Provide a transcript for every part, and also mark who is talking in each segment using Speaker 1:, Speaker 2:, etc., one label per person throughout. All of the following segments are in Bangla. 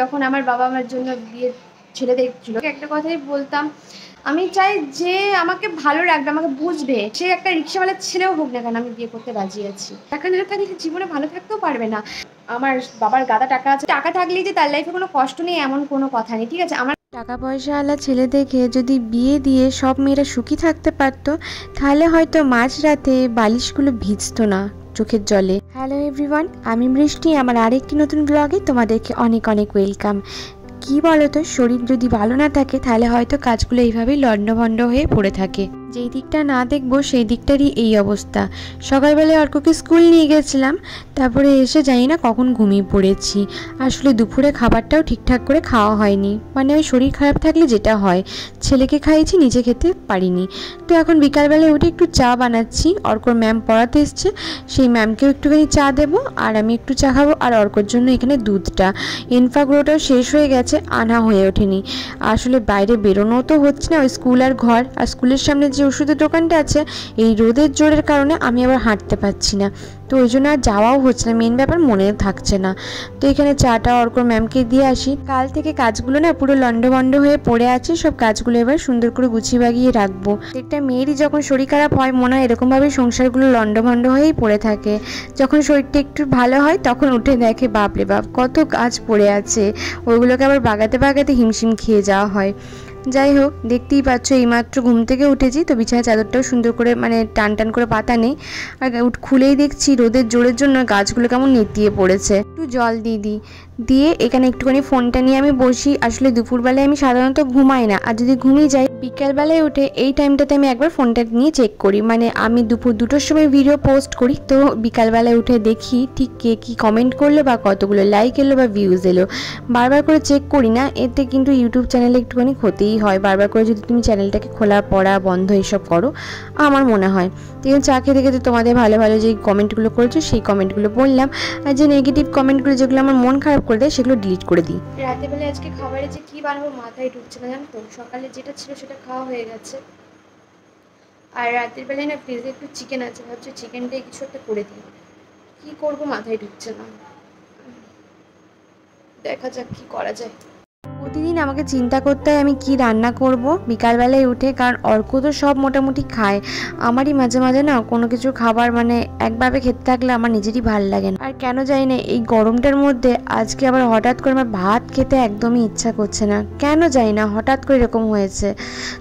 Speaker 1: যখন আমার বাবা আমার জন্য বিয়ে ছেলে দেখছিল একটা কথাই বলতাম, আমি চাই যে আমাকে ভালো রাখবে, আমাকে বুঝবে। সে একটা রিক্সাওয়ালার ছেলেও হোক না কেন, আমি বিয়ে করতে রাজি আছি। টাকা না থাকলে জীবনে ভালো থাকতেও পারবে না। আমার বাবার গাদা টাকা আছে। টাকা থাকলেই যে তার লাইফে কোনো কষ্ট নেই, এমন কোনো কথা নেই, ঠিক আছে? আমার
Speaker 2: টাকা পয়সাওয়ালা ছেলে দেখে যদি বিয়ে দিয়ে সব মেয়েরা সুখী থাকতে পারতো, তাহলে হয়তো মাঝরাতে বালিশগুলো ভিজতো না। চোখের জলে। হ্যালো এভরিওয়ান আমি বৃষ্টি আমার আরেকটি নতুন ব্লগে তোমাদেরকে অনেক অনেক ওয়েলকাম কি বলতো, শরীর যদি ভালো না থাকে, তাহলে হয়তো কাজগুলো এইভাবেই লণ্ডভণ্ড হয়ে পড়ে থাকে। যেই দিকটা না দেখব, সেই দিকটারই এই অবস্থা। সকালবেলায় অর্ককে স্কুল নিয়ে গেছিলাম, তারপরে এসে জানি না কখন ঘুমিয়ে পড়েছি। আসলে দুপুরে খাবারটাও ঠিকঠাক করে খাওয়া হয়নি। মানে ওই শরীর খারাপ থাকলে যেটা হয়, ছেলেকে খাইয়েছি, নিজে খেতে পারিনি। তো এখন বিকালবেলায় উঠে একটু চা বানাচ্ছি। অর্কর ম্যাম পড়াতে এসছে, সেই ম্যামকেও একটুখানি চা দেবো, আর আমি একটু চা খাব, আর অর্কর জন্য এখানে দুধটা। ইনফাগ্রোটাও শেষ হয়ে গেছে, আনা হয়ে ওঠেনি। আসলে বাইরে বেরোনোও তো হচ্ছে না, ওই স্কুল আর ঘর। আর স্কুলের সামনে যে ওষুধের দোকানটা আছে, এই রোদের জোরের কারণে আমি আবার হাঁটতে পারছি না। তো ওই জন্য আর যাওয়াও হচ্ছে না মেন ব্যাপার মনে থাকছে না। তো এখানে চাটা অর্ক ম্যামকে দিয়ে আসি। কাল থেকে কাজগুলো না পুরো লন্ডভন্ড হয়ে পড়ে আছে, সব কাজগুলো এবার সুন্দর করে গুছিয়ে বাগিয়ে রাখব। একটা মেয়েরই যখন শরীর খারাপ হয়, মনে হয় এরকমভাবেই সংসারগুলো লন্ডভন্ড হয়েই পড়ে থাকে। যখন শরীরটা একটু ভালো হয়, তখন উঠে দেখে, বাপরে বাপ, কত কাজ পড়ে আছে। ওইগুলোকে আবার বাগাতে বাগাতে হিমশিম খেয়ে যাওয়া হয়। যাই হোক দেখতেই পাচ্ছ, এইমাত্র ঘুম থেকে উঠেছি, তো বিছানা চাদরটাও সুন্দর করে মানে টান টান করে পাতা নেই। আর খুলেই দেখছি রোদের জোরের জন্য গাছগুলো কেমন নেতিয়ে পড়েছে। একটু জল দিয়ে দিই। দিয়ে এখানে একটুখানি ফোনটা নিয়ে আমি বসি। আসলে দুপুরবেলায় আমি সাধারণত ঘুমাই না। আর যদি ঘুমিয়ে যাই, বিকেলবেলায় উঠে এই টাইমটাতে আমি একবার ফোনটা নিয়ে চেক করি। মানে আমি দুপুর দুটোর সময় ভিডিও পোস্ট করি। তো বিকালবেলায় উঠে দেখি ঠিক কে কী কমেন্ট করল বা কতগুলো লাইক এলো বা ভিউজ এলো। বারবার করে চেক করি না। এতে কিন্তু ইউটিউব চ্যানেলে একটুখানি ক্ষতিই হয়। বারবার করে যদি তুমি চ্যানেলটাকে খোলা, পড়া, বন্ধ এইসব করো, আমার মনে হয়। তো চা খেতে খেতে তোমাদের ভালো ভালো যে কমেন্টগুলো করেছ, সেই কমেন্টগুলো বললাম। আর যে নেগেটিভ কমেন্টগুলো যেগুলো আমার মন খারাপ করে দেয়, সেগুলো ডিলিট করে দিই।
Speaker 1: রাতেবেলা আজকে খাবারে যে কি বানাবো মাথায় ঢুকছে না জানো তো? সকালে যেটা ছিল সেটা খাওয়া হয়ে গেছে। আর রাতের বেলায় না ফ্রিজে একটু চিকেন আছে, ভাবছি চিকেনটাই কিছু একটা করে দিই। কী করব মাথায় ঢুকছে না। দেখা যাক কী করা যায়।
Speaker 2: প্রতিদিন আমাকে চিন্তা করতে হয় আমি কি রান্না করব বিকালবেলায় উঠে, কারণ অর্ক তো সব মোটামুটি খায়। আমারই মাঝে মাঝে না কোনো কিছু খাবার মানে একভাবে খেতে থাকলে আমার নিজেরই ভালো লাগে না। আর কেন জানি না, এই গরমটার মধ্যে আজকে আবার হঠাৎ করে আমার ভাত খেতে একদমই ইচ্ছা করছে না। কেন জানি না, হঠাৎ করে এরকম হয়েছে।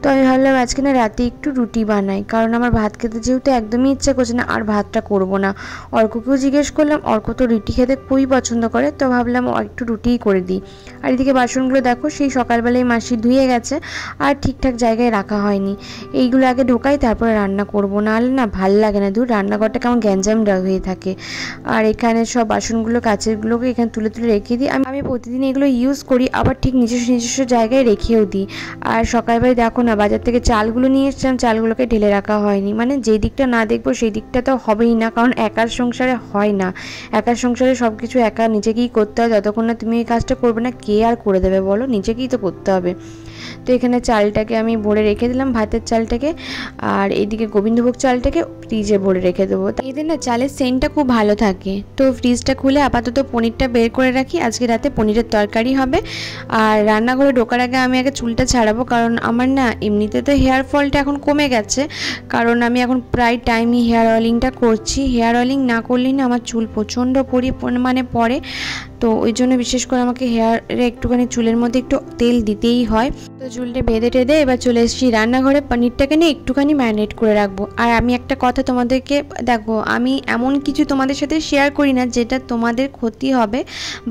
Speaker 2: তো আমি ভাবলাম আজকে না রাতে একটু রুটি বানাই, কারণ আমার ভাত খেতে যেহেতু একদমই ইচ্ছা করছে না, আর ভাতটা করব না। অর্ককেও জিজ্ঞেস করলাম, অর্ক তো রুটি খেতে খুবই পছন্দ করে, তো ভাবলাম একটু রুটিই করে দিই। আর এদিকে বাসনগুলো দেখো সেই সকালবেলায় মাসি ধুয়ে গেছে আর ঠিকঠাক জায়গায় রাখা হয়নি। এইগুলো আগে ঢোকাই, তারপরে রান্না করব। নাহলে না ভালো লাগে না। দূর রান্নাঘরটা কেমন গ্যাঞ্জাম হয়ে থাকে। আর এখানে সব বাসনগুলো, কাচেরগুলোকে এখানে তুলে তুলে রেখে দিই। আমি আমি প্রতিদিন এগুলো ইউজ করি, আবার ঠিক নিজস্ব নিজস্ব জায়গায় রেখেও দিই। আর সকালবেলায় দেখো না, বাজার থেকে চালগুলো নিয়ে এসছিলাম, চালগুলোকে ঢেলে রাখা হয়নি। মানে যে দিকটা না দেখব, সেই দিকটা তো হবেই না, কারণ একার সংসারে হয় না। একার সংসারে সব কিছু একা নিজেকেই করতে হয়। যতক্ষণ না তুমি এই কাজটা করবে না, কে আর করে দেবে বলো? নিজেকেই তো করতে হবে। তো এখানে চালটাকে আমি ভরে রেখে দিলাম, ভাতের চালটাকে। আর এইদিকে গোবিন্দভোগ চালটাকে ফ্রিজে ভরে রেখে দেবো। এদের না চালের সেন্টটা খুব ভালো থাকে। তো ফ্রিজটা খুলে আপাতত পনিরটা বের করে রাখি। আজকে রাতে পনিরের তরকারি হবে। আর রান্নাঘরে ঢোকার আগে আমি আগে চুলটা ছাড়াবো, কারণ আমার না এমনিতে তো হেয়ার ফলটা এখন কমে গেছে। কারণ আমি এখন প্রায় টাইমই হেয়ার অয়েলিংটা করছি। হেয়ার অয়েলিং না করলেই না আমার চুল প্রচণ্ড পরিমাণে পড়ে। তো ওই জন্য বিশেষ করে আমাকে হেয়ারে একটুখানি চুলের মধ্যে একটু তেল দিতেই হয়। তো চুলটা বেঁধে টেঁধে এবার চলে এসেছি রান্নাঘরে। পনিরটাকে নিয়ে একটুখানি ম্যারিনেট করে রাখব। আর আমি একটা কথা তোমাদেরকে দেখো, আমি এমন কিছু তোমাদের সাথে শেয়ার করি না যেটা তোমাদের ক্ষতি হবে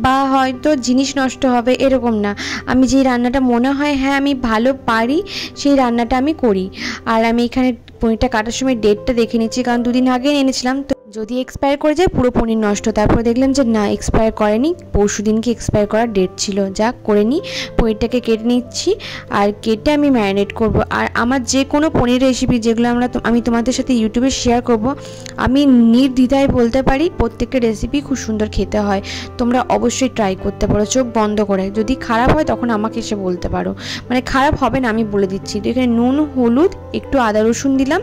Speaker 2: বা হয়তো জিনিস নষ্ট হবে এরকম না। আমি যেই রান্নাটা মনে হয় হ্যাঁ আমি ভালো পারি, সেই রান্নাটা আমি করি। আর আমি এখানে পনিরটা কাটার সময় ডেটটা দেখে নিচ্ছি, কারণ দুদিন আগে এনেছিলাম, তো যদি এক্সপায়ার করে যায়, পুরো পনির নষ্ট। তারপর দেখলাম যে, না এক্সপায়ার করেনি। পরশু দিনকে এক্সপায়ার করার ডেট ছিল। যা করে নিই পনিরটাকে কেটে নিচ্ছি। আর কেটে আমি ম্যারিনেট করব। আর আমার যে কোনো পনির রেসিপি যেগুলো আমরা আমি তোমাদের সাথে ইউটিউবে শেয়ার করব, আমি নির্দ্বিধায় বলতে পারি, প্রত্যেকটা রেসিপি খুব সুন্দর খেতে হয়। তোমরা অবশ্যই ট্রাই করতে পারো। চোখ বন্ধ করে। যদি খারাপ হয়, তখন আমাকে এসে বলতে পারো। মানে খারাপ হবে না, আমি বলে দিচ্ছি। তো এখানে নুন, হলুদ, একটু আদা রসুন দিলাম।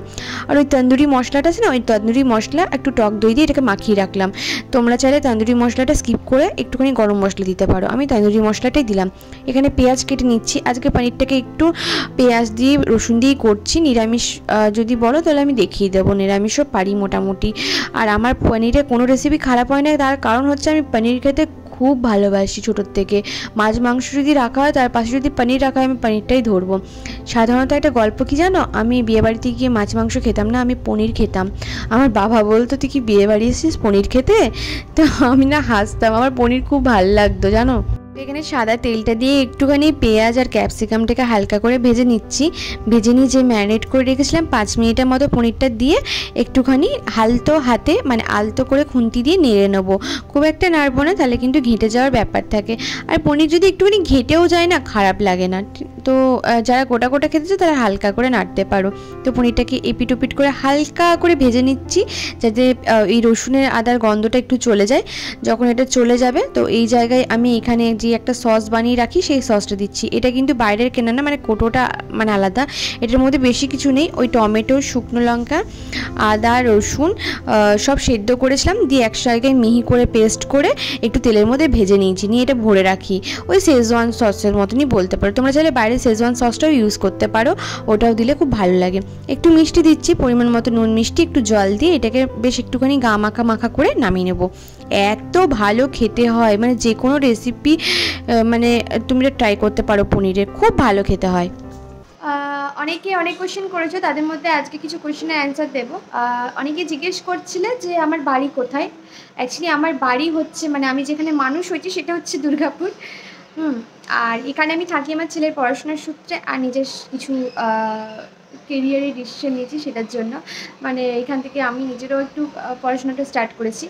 Speaker 2: আর ওই তন্দুরি মশলাটা আছে না, ওই তন্দুরি মশলা, একটু টক দই দিয়ে এটাকে মাখিয়ে রাখলাম। তোমরা চাইলে তান্দুরি মশলাটা স্কিপ করে একটুখানি গরম মশলা দিতে পারো। আমি তান্দুরি মশলাটাই দিলাম। এখানে পেঁয়াজ কেটে নিচ্ছি। আজকে পনিরটাকে একটু পেঁয়াজ দিয়ে, রসুন দিয়েই করছি। নিরামিষ যদি বলো তাহলে আমি দেখিয়ে দেবো। নিরামিষও পারি মোটামুটি। আর আমার পনিরে কোনো রেসিপি খারাপ হয় না। তার কারণ হচ্ছে আমি পনির খেতে খুব ভালোবাসি ছোটোর থেকে। মাছ, মাংস যদি রাখা হয়, তার পাশে যদি পানির রাখা হয়, আমি পানিরটাই ধরবো। সাধারণত একটা গল্প কি জানো? আমি বিয়েবাড়িতে গিয়ে মাছ, মাংস খেতাম না, আমি পনির খেতাম। আমার বাবা বলতো, তুই কি বিয়েবাড়ি এসেছিস পনির খেতে? তো আমি না হাসতাম। আমার পনির খুব ভালো লাগতো, জানো? এখানে সাদা তেলটা দিয়ে একটুখানি পেঁয়াজ আর ক্যাপসিকামটাকে হালকা করে ভেজে নিচ্ছি। ভেজে নিয়ে যে ম্যারিনেট করে রেখেছিলাম, পাঁচ মিনিটের মতো পনিরটা দিয়ে একটুখানি হালতো হাতে মানে আলতো করে খুন্তি দিয়ে নেড়ে নেব। খুব একটা নাড়বো না, তাহলে কিন্তু ঘেঁটে যাওয়ার ব্যাপার থাকে। আর পনির যদি একটুখানি ঘেঁটেও যায় না, খারাপ লাগে না। তো যারা গোটা গোটা খেতে চায় তারা হালকা করে নাড়তে পারো। তো পনিরটাকে এপিট ওপিট করে হালকা করে ভেজে নিচ্ছি, যাতে এই রসুনের আদার গন্ধটা একটু চলে যায়। যখন এটা চলে যাবে, তো এই জায়গায় আমি এখানে যে একটা সস বানিয়ে রাখি, সেই সসটা দিচ্ছি। এটা কিন্তু বাইরের কেনা না মানে কোটোটা মানে আলাদা। এটার মধ্যে বেশি কিছু নেই। ওই টমেটো, শুকনো লঙ্কা, আদা, রসুন সব সেদ্ধ করেছিলাম। দিয়ে এক জায়গায় মিহি করে পেস্ট করে একটু তেলের মধ্যে ভেজে নিয়েছি। নিয়ে এটা ভরে রাখি। ওই শেজওয়ান সসের মতনই বলতে পারো। তোমরা চাইলে বাইরে শেজওয়ান সসটাও ইউজ করতে পারো। ওটাও দিলে খুব ভালো লাগে। একটু মিষ্টি দিচ্ছি, পরিমাণ মতো নুন মিষ্টি, একটু জল দিয়ে এটাকে বেশ একটুখানি গা মাখা মাখা করে নামিয়ে নেব। এত ভালো খেতে হয়। মানে যে কোনো রেসিপি মানে তুমি ট্রাই করতে পারো পনিরের, খুব ভালো খেতে হয়।
Speaker 1: অনেকে অনেক কোশ্চেন করেছ, তাদের মধ্যে আজকে কিছু কোশ্চেনের অ্যান্সার দেবো। অনেকে জিজ্ঞেস করছিলে যে আমার বাড়ি কোথায়? অ্যাকচুয়ালি আমার বাড়ি হচ্ছে মানে আমি যেখানে মানুষ হয়েছি সেটা হচ্ছে দুর্গাপুর। হুম, আর এখানে আমি থাকি আমার ছেলের পড়াশোনার সূত্রে, আর নিজের কিছু কেরিয়ারের ডিসিশন নিয়েছি সেটার জন্য। মানে এখান থেকে আমি নিজেরও একটু পড়াশোনাটা স্টার্ট করেছি।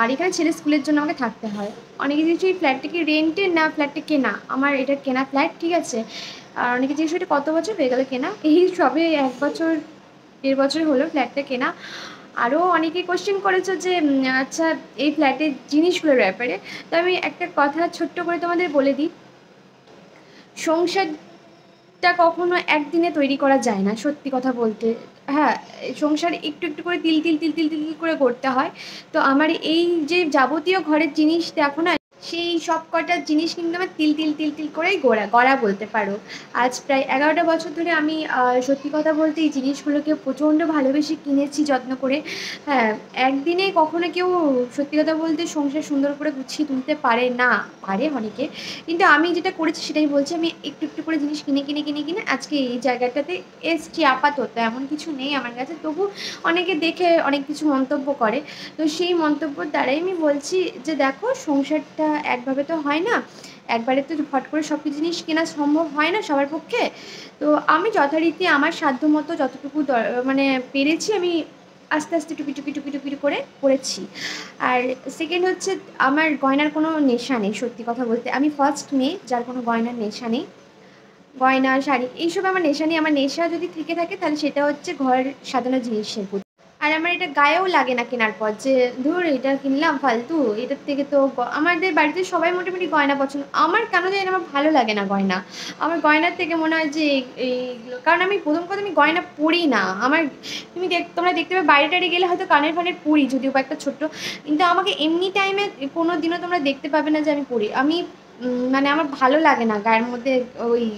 Speaker 1: আর এখানে ছেলে স্কুলের জন্য আমাকে থাকতে হয়। অনেকে জিজ্ঞেস এই ফ্ল্যাটটা কি রেন্টের না ফ্ল্যাটটা কেনা, আমার এটা কেনা ফ্ল্যাট ঠিক আছে? আর অনেকে জিনিস এটা কত বছর হয়ে গেল কেনা, এই সবে এক বছর, দেড় বছর হলো ফ্ল্যাটটা কেনা। আরও অনেকে কোশ্চেন করেছ যে আচ্ছা এই ফ্ল্যাটের জিনিসগুলোর ব্যাপারে। তো আমি একটা কথা ছোট্ট করে তোমাদের বলে দিই। সংসারটা কখনো একদিনে তৈরি করা যায় না, সত্যি কথা বলতে। হ্যাঁ সংসার একটু একটু করে তিল তিল তিল তিল তিল করে করতে হয়। তো আমার এই যে যাবতীয় ঘরের জিনিস দেখো না সেই সব কটা জিনিস কিন্তু আমার তিল তিল তিল তিল করেই গড়া গড়া বলতে পারো। আজ প্রায় এগারোটা বছর ধরে আমি সত্যি কথা বলতে এই জিনিসগুলোকে প্রচণ্ড ভালোবেসে কিনেছি, যত্ন করে। হ্যাঁ একদিনে কখনো কেউ সত্যি কথা বলতে সংসার সুন্দর করে গুছিয়ে তুলতে পারে না, পারে অনেকে। কিন্তু আমি যেটা করেছি সেটাই বলছি, আমি একটু একটু করে জিনিস কিনে কিনে কিনে কিনে আজকে এই জায়গাটাতে এসছি আপাতত। এমন কিছু নেই আমার কাছে, তবু অনেকে দেখে অনেক কিছু মন্তব্য করে। তো সেই মন্তব্যর দ্বারাই আমি বলছি যে, দেখো সংসারটা একভাবে তো হয় না। একবারে তো ফট করে সব কিছু জিনিস কেনা সম্ভব হয় না সবার পক্ষে। তো আমি যথারীতি আমার সাধ্য মতো যতটুকু মানে পেরেছি আমি আস্তে আস্তে টুকি টুকি টুকি টুকি করে করেছি। আর সেকেন্ড হচ্ছে আমার গয়নার কোনো নেশা নেই সত্যি কথা বলতে। আমি ফার্স্ট মেয়ে যার কোনো গয়নার নেশা নেই। গয়না, শাড়ি, এইসব আমার নেশা নেই। আমার নেশা যদি থেকে থাকে তাহলে সেটা হচ্ছে ঘর সাজানো জিনিসের প্রতি। আর আমার এটা গায়েও লাগে না কেনার পর যে, ধর এটা কিনলাম ফালতু, এটার থেকে তো আমাদের বাড়িতে সবাই মোটামুটি গয়না পছন্দ, আমার কেন জানি আমার ভালো লাগে না গয়না। আমার গয়নার থেকে মনে হয় যে এই- এইগুলো, কারণ আমি প্রথম কথা আমি গয়না পরি না, আমার, তুমি দেখ, তোমরা দেখতে পাবে বাইরে টাইরে গেলে হয়তো কানের ফানের পরি, যদিও বা একটা ছোট্ট, কিন্তু আমাকে এমনি টাইমে কোনো দিনও তোমরা দেখতে পাবে না যে আমি পরি। আমি মানে আমার ভালো লাগে না গায়ের মধ্যে ওই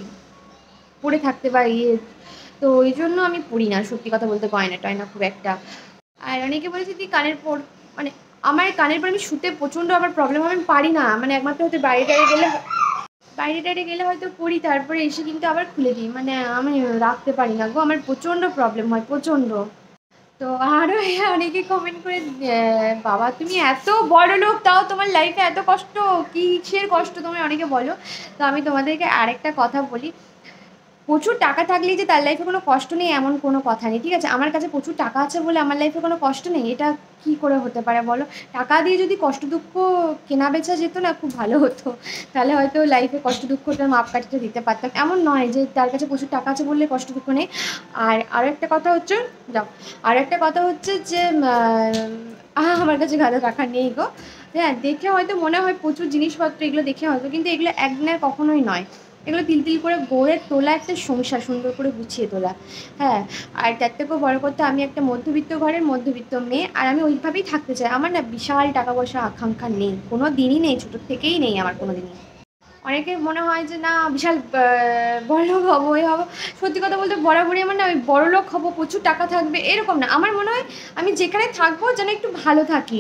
Speaker 1: পরে থাকতে বা ইয়ে তো ওই জন্য আমি পড়ি না, সত্যি কথা বলতে গয়না টয়না খুব একটা। আর অনেকে বলেছে তুই কানের পর মানে আমার কানের পর আমি শুতে প্রচণ্ড আবার প্রবলেম আমি পারি না। মানে একমাত্র হয়তো বাইরে টাইরে গেলে, বাইরে টাইরে গেলে হয়তো পড়ি, তারপরে এসে কিন্তু আবার খুলে দিই। মানে আমি রাখতে পারি না গো, আমার প্রচণ্ড প্রবলেম হয়, প্রচণ্ড। তো আরও অনেকে কমেন্ট করে বাবা তুমি এত বড় লোক, তাও তোমার লাইফে এত কষ্ট? কিসের কষ্ট? তুমি অনেকে বলো। তো আমি তোমাদেরকে আরেকটা কথা বলি। প্রচুর টাকা থাকলেই যে তার লাইফে কোনো কষ্ট নেই এমন কোনো কথা নেই, ঠিক আছে? আমার কাছে প্রচুর টাকা আছে বলে আমার লাইফে কোনো কষ্ট নেই, এটা কি করে হতে পারে বলো? টাকা দিয়ে যদি কষ্ট দুঃখ কেনা বেচা যেত না, খুব ভালো হতো। তাহলে হয়তো লাইফে কষ্ট দুঃখটার মাপকাঠিটা দিতে পারতাম। এমন নয় যে তার কাছে প্রচুর টাকা আছে বললে কষ্ট দুঃখ নেই। আর আরও একটা কথা হচ্ছে, যাও। আর একটা কথা হচ্ছে যে আমার কাছে গাদা টাকা নেই গো। হ্যাঁ দেখে হয়তো মনে হয় প্রচুর জিনিসপত্র এগুলো দেখে হয়তো, কিন্তু এগুলো একদিনের কখনোই নয়। এগুলো তিল তিল করে গড়ে তোলা একটা সংসার, সুন্দর করে গুছিয়ে তোলা। হ্যাঁ আর তার থেকেও বড় কথা, আমি একটা মধ্যবিত্ত ঘরের মধ্যবিত্ত মেয়ে, আর আমি ওইভাবেই থাকতে চাই। আমার না বিশাল টাকা পয়সা আকাঙ্ক্ষা নেই। কোনো দিনই নেই ছোটোর থেকেই নেই আমার কোনো দিনই। অনেকে মনে হয় যে, না, বিশাল বড়লোক হব, এ হব। সত্যি কথা বলতে, বরাবরই আমার না ওই বড়লোক হব, প্রচুর টাকা থাকবে, এরকম না। আমার মনে হয় আমি যেখানে থাকব যেন একটু ভালো থাকি।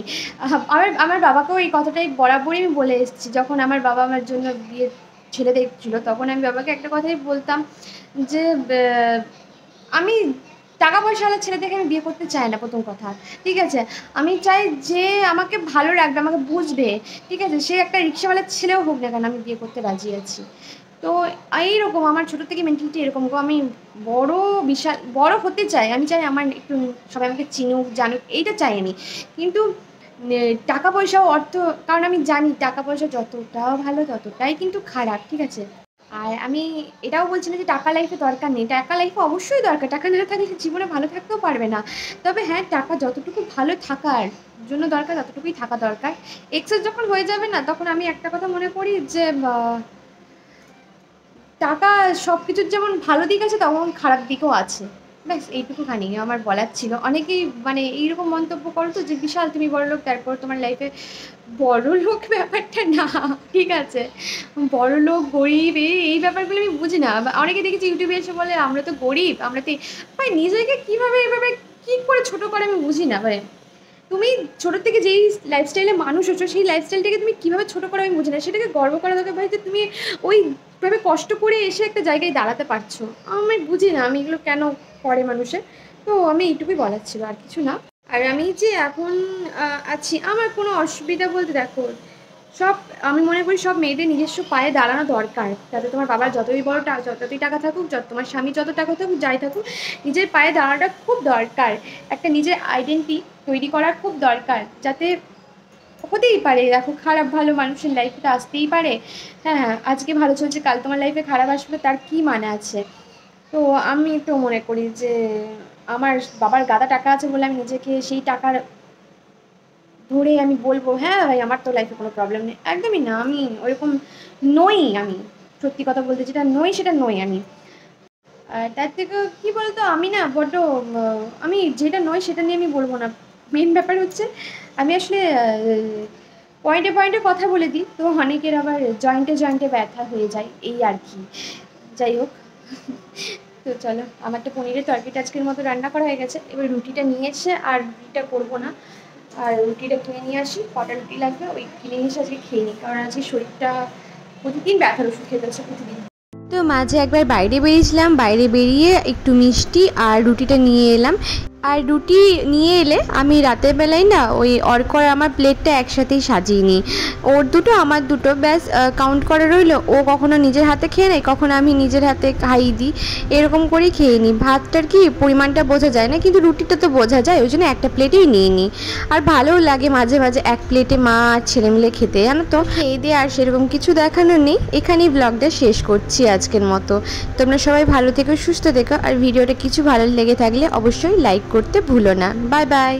Speaker 1: আমার আমার বাবাকেও এই কথাটাই বরাবরই আমি বলে এসেছি, যখন আমার বাবা আমার জন্য বিয়ে ছেলে দেখছিলো, তখন আমি বাবাকে একটা কথাই বলতাম যে আমি টাকা পয়সাওয়ালা ছেলে দেখে আমি বিয়ে করতে চাই না, প্রথম কথা। ঠিক আছে? আমি চাই যে আমাকে ভালো রাখবে, আমাকে বুঝবে। ঠিক আছে? সে একটা রিক্সাওয়ালার ছেলেও হোক না কেন, আমি বিয়ে করতে রাজি আছি। তো এইরকম আমার ছোটো থেকে মেন্টালিটি এরকম আমি বড় বিশাল, বড় হতে চাই। আমি চাই আমার একটু সবাই আমাকে চিনুক, জানুক, এইটা চাই আমি। কিন্তু টাকা পয়সা অর্থ, কারণ আমি জানি টাকা পয়সা যতটাও ভালো ততটাই কিন্তু খারাপ, ঠিক আছে? আর আমি এটাও বলছি না যে টাকা লাইফে দরকার নেই, টাকা লাইফে অবশ্যই দরকার, টাকা না থাকলে জীবনে ভালো থাকতেও পারবে না। তবে হ্যাঁ টাকা যতটুকু ভালো থাকার জন্য দরকার, ততটুকুই থাকা দরকার। এক্সেস যখন হয়ে যাবে না, তখন আমি একটা কথা মনে করি যে টাকা সব কিছুর যেমন ভালো দিক আছে, তেমন খারাপ দিকও আছে। ব্যাস এইটুকু খানি আমার বলার ছিল। অনেকেই মানে এইরকম মন্তব্য করো তো যে, বিশাল, তুমি বড় লোক, তারপর তোমার লাইফে বড় লোক ব্যাপারটা না। ঠিক আছে? বড় লোক, গরিব, এই এই ব্যাপারগুলো আমি বুঝি না। অনেকে দেখেছি ইউটিউবে এসে বলে, আমরা তো গরিব, আমরা তো ভাই, নিজেকে কীভাবে এইভাবে কী করে ছোটো করে আমি বুঝি না। ভাই তুমি ছোটোর থেকে যেই লাইফস্টাইলে মানুষ হচ্ছো সেই লাইফস্টাইলটাকে তুমি কীভাবে ছোটো করে আমি বুঝি না। সেটাকে গর্ব করা দরকার ভাই যে তুমি ওইভাবে কষ্ট করে এসে একটা জায়গায় দাঁড়াতে পারছ। আমি বুঝি না আমি এগুলো কেন করে মানুষের তো আমি এইটুকুই বলার ছিল, আর কিছু না। আর আমি যে এখন আছি, আমার কোনো অসুবিধা বলতে দেখো সব, আমি মনে করি সব মেয়েদের নিজস্ব পায়ে দাঁড়ানো দরকার। যাতে তোমার বাবার যতই বড় যতই টাকা থাকুক, যত তোমার স্বামী যত টাকা থাকুক, যাই থাকুক, নিজের পায়ে দাঁড়ানোটা খুব দরকার। একটা নিজের আইডেন্টি তৈরি করা খুব দরকার, যাতে হতেই পারে। দেখো, খারাপ, ভালো মানুষের লাইফে তো আসতেই পারে। হ্যাঁ হ্যাঁ আজকে ভালো চলছে, কাল তোমার লাইফে খারাপ আসবে, তার কী মানে আছে? তো আমি তো মনে করি যে, আমার বাবার গাদা টাকা আছে বলে আমি নিজেকে সেই টাকার ধরে আমি বলব হ্যাঁ ভাই, আমার তো লাইফে কোনো প্রবলেম নেই। একদমই না, আমি ওরকম নই আমি। সত্যি কথা বলতে যেটা নই সেটা নই আমি। আর তার থেকে কী বলতো, আমি না বড্ড আমি যেটা নই সেটা নিয়ে আমি বলব না। মেন ব্যাপার হচ্ছে, আমি আসলে পয়েন্টে পয়েন্টে কথা বলে দিই, তো অনেকের আবার জয়েন্টে জয়েন্টে ব্যথা হয়ে যায়, এই আর কি। যাই হোক, তো চলো, আমার তো পনিরের তরকারিটা আজকের মতো রান্না করা হয়ে গেছে। এবার রুটিটা নিয়ে এসে আর রুটিটা করব না। আর রুটিটা কিনে নিয়ে আসি, কটা রুটি লাগবে ওই কিনে নিয়ে এসে আজকে খেয়ে নিই, কারণ আজকে শরীরটা প্রতিদিন ব্যথার ওষুধ খেতে হচ্ছে প্রতিদিন।
Speaker 2: তো মাঝে একবার বাইরে বেরিয়েছিলাম, বাইরে বেরিয়ে একটু মিষ্টি আর রুটিটা নিয়ে এলাম। আর রুটি নিয়ে এলে আমি রাতের বেলায় না ওই অর্কর আমার প্লেটটা একসাথেই সাজিয়ে নিই। ওর দুটো, আমার দুটো, ব্যাস কাউন্ট করে রইল। ও কখনো নিজের হাতে খেয়ে নেয়, কখনো আমি নিজের হাতে খাইয়ে দিই। এরকম করেই খেয়ে নিই। ভাতটার কি পরিমাণটা বোঝা যায় না, কিন্তু রুটিটা তো বোঝা যায়, ওই জন্য একটা প্লেটেই নিয়ে নিই। আর ভালোও লাগে মাঝে মাঝে এক প্লেটে মা আর ছেলে মিলে খেতে, জানো তো? খেয়ে দিয়ে আর সেরকম কিছু দেখানো নেই। এখানেই ব্লগটা শেষ করছি আজকের মতো। তোমরা সবাই ভালো থেকো, সুস্থ থেকো। আর ভিডিওটা কিছু ভালো লেগে থাকলে অবশ্যই লাইক করতে ভুলো না। Bye bye.